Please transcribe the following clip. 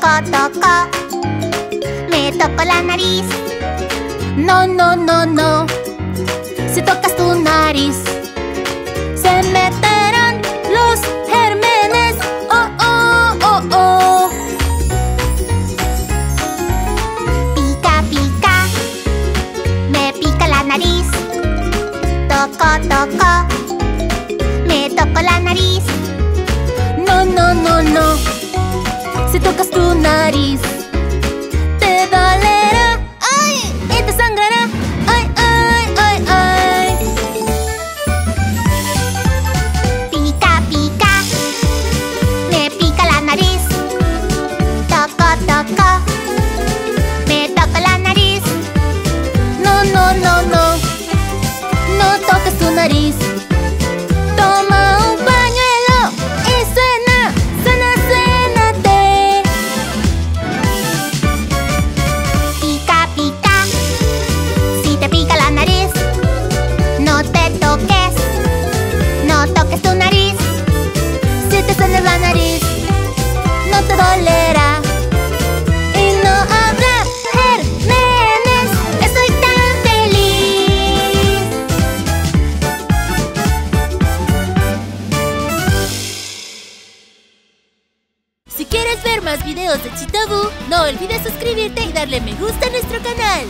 Toco, toco. Me toco la nariz. No, no, no, no. Si tocas tu nariz, se meterán los gérmenes. Oh, oh, oh, oh. Pica, pica. Me pica la nariz. Toco, toco. Si tocas tu nariz, te dolerá. ¡Ay! Y te sangrará. ¡Ay, ay, ay, ay! Pica, pica. Me pica la nariz. Toco, toco. Me toco la nariz. No, no, no, no. No toques tu nariz. Si quieres ver más videos de Chitaboo, no olvides suscribirte y darle me gusta a nuestro canal.